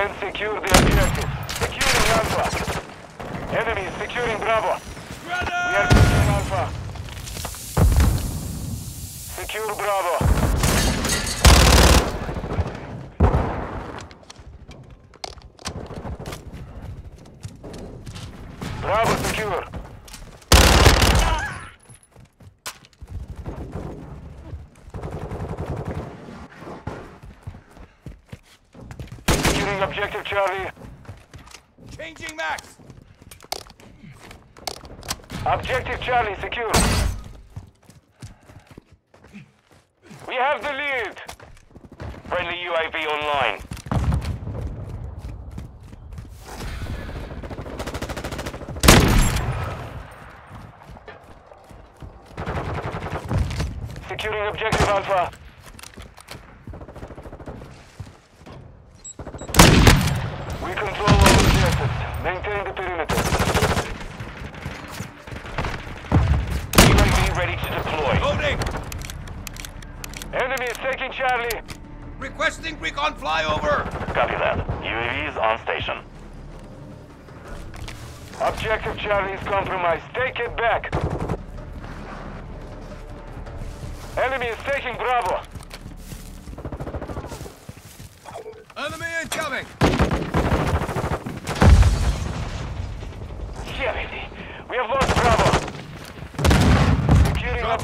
And secure the objective. Securing Alpha. Enemy is securing Bravo. We are taking Alpha. Secure Bravo. Bravo secure. Securing objective Charlie. Changing max. Objective Charlie secure. We have the lead. Friendly UAV online. Securing objective Alpha. We control all objectives. Maintain the perimeter. UAV ready to deploy. Loading. Enemy is taking Charlie. Requesting recon flyover. Copy that. UAV is on station. Objective Charlie is compromised. Take it back. Enemy is taking Bravo. Enemy incoming. Damn it. We have lost Bravo.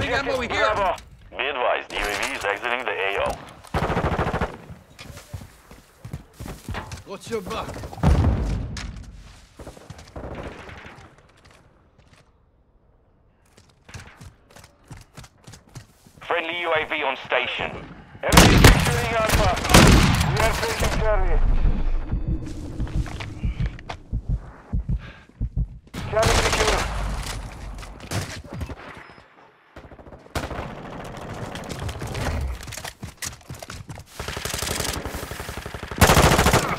Ammo here. Bravo. Be advised, UAV is exiting the AO. What's your back? Friendly UAV on station. Enemy securing Alpha. We are taking. Charlie secure.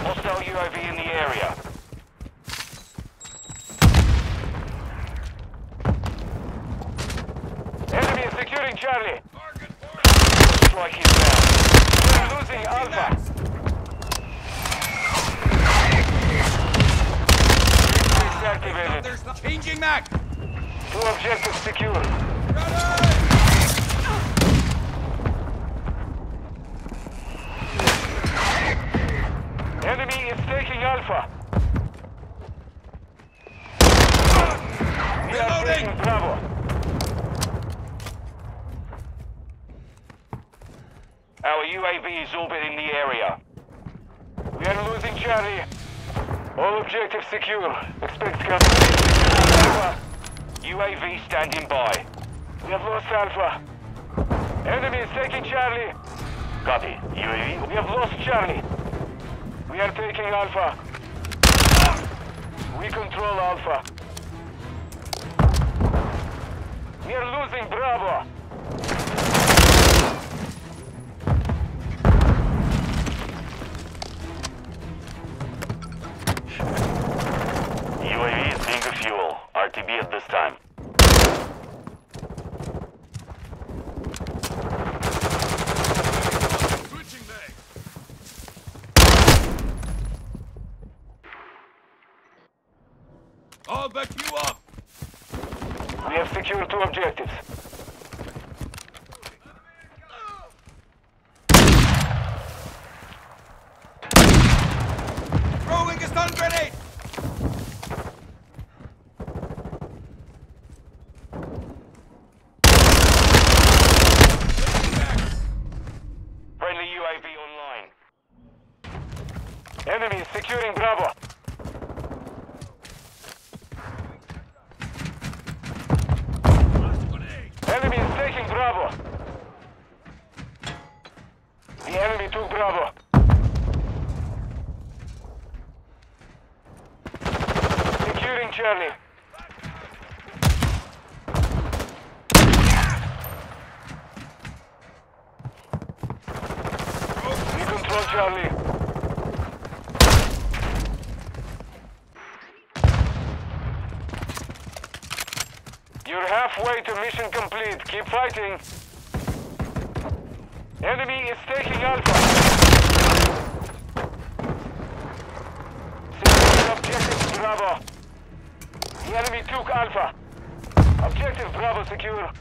Hostile UAV in the area. Enemy is securing Charlie. Strike is down. We are losing Alpha. There's no changing max. Two objectives secure. Ready. Enemy is taking Alpha. We are Reloading. taking Bravo. Our UAV orbiting the area. We are losing Charlie. All objectives secure. Expect. Alpha. UAV standing by. We have lost Alpha. Enemy is taking Charlie. Copy. UAV. We have lost Charlie. We are taking Alpha. We control Alpha. We are losing Bravo. UAV is being fuel. RTB at this time. Switching mag. I'll back you up. We have secured two objectives. Throwing a stun grenade. Changing max. Friendly UAV online. Enemy is securing Bravo. Enemy is taking Bravo. The enemy took Bravo. Securing Charlie. Charlie. halfway to mission complete. Keep fighting. Enemy is taking Alpha. Secure objective Bravo. The enemy took Alpha. Objective Bravo secure.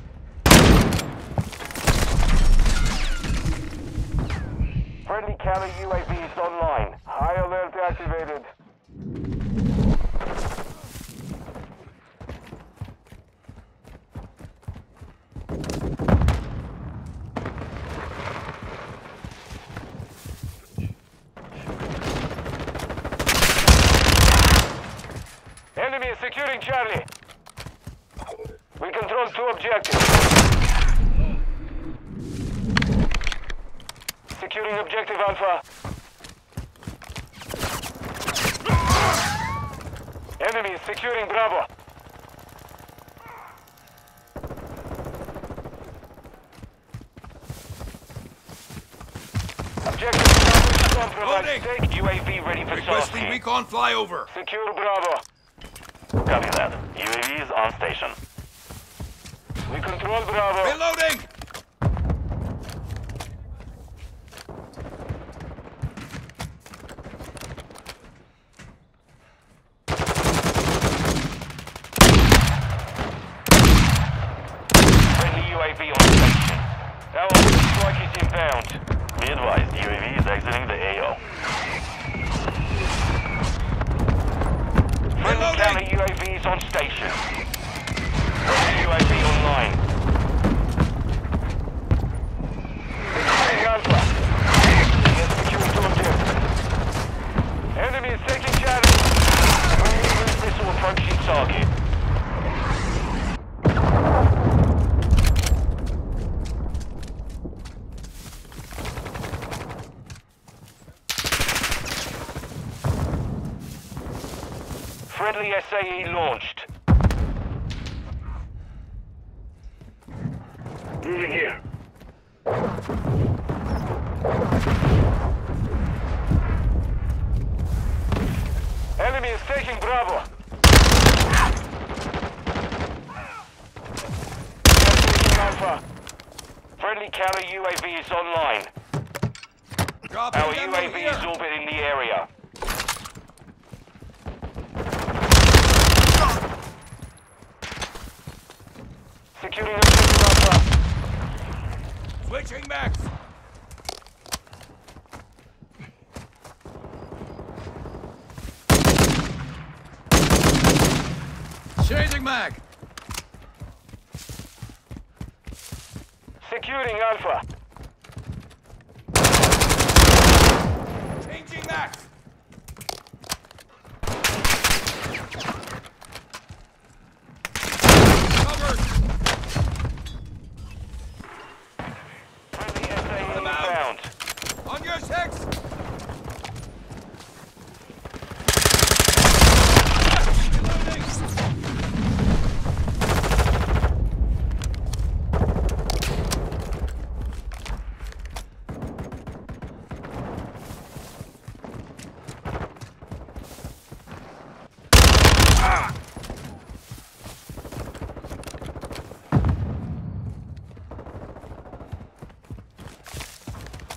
Friendly counter UAV is online. High alert activated. Enemy Charlie. We control two objectives. Securing objective Alpha. Enemy is securing Bravo. Objective compromised. Take UAV ready for Requesting tasking. recon flyover. secure Bravo. Copy that. UAV is on station. We control Bravo. Reloading. Friendly UAV on station. Our strike is inbound. Be advised, UAV is exiting the AO. Friendly Reloading. On station. Friendly UAV online. Securing Alpha. We are securing two objectives. Enemy is taking Charlie. Friendly missile approaching target. Friendly SAE launched. Moving here. Enemy is taking Bravo. Taking Alpha. Friendly counter UAV is online. Dropping Our UAV here. is orbiting the area. Securing objective Alpha. Switching max. Changing mag. Securing Alpha. Changing max. Covered. Friendly SAE Them out. inbound. On your six. Reloading.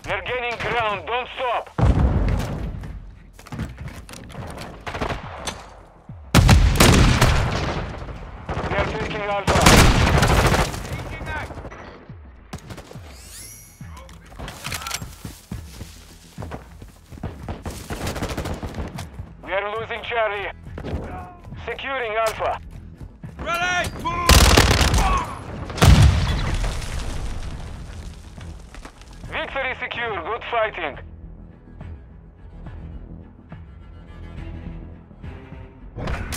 They're gaining ground. Don't stop. We are taking Alpha. We are losing Charlie. Securing Alpha. Ready. Move. Sanctuary secure. Good fighting. you